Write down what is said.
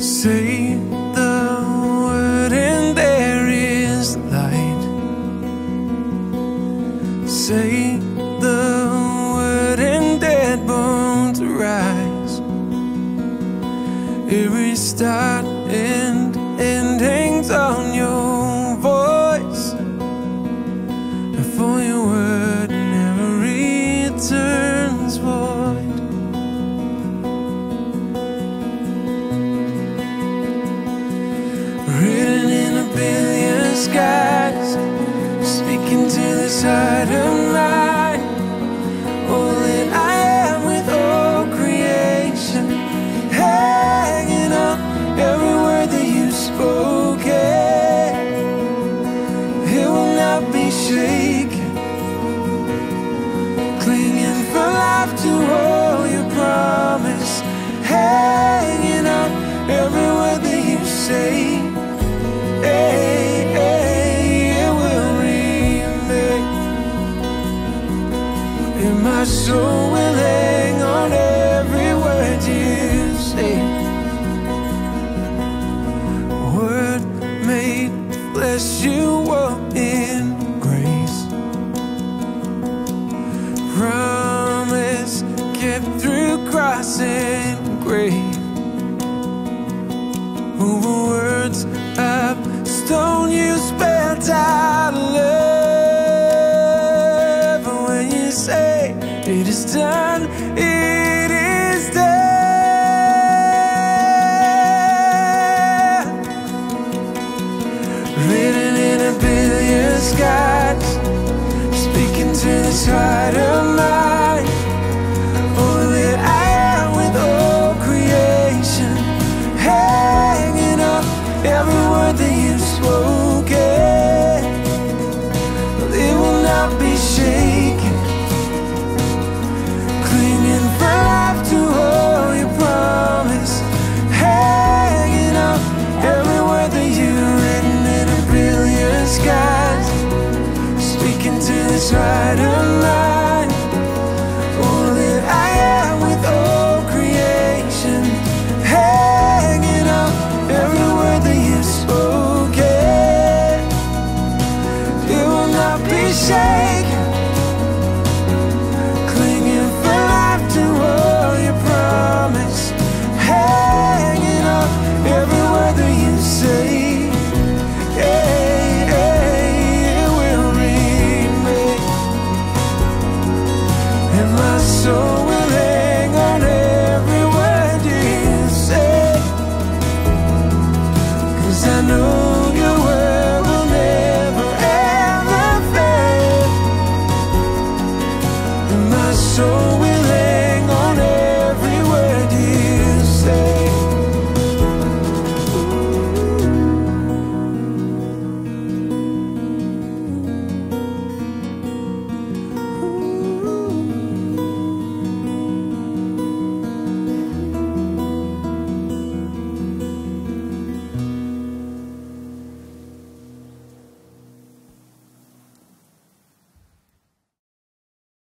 Say the word and there is light. Say the word and dead bones rise. Every start and end hangs on your this it is done, it is done. Written in a billion skies, speaking to this heart of mine. All that I am with all creation, hanging up every word that you've speaking to this heart of mine. All that I am with all creation, hanging up every word that you've spoken. It will not be shaken,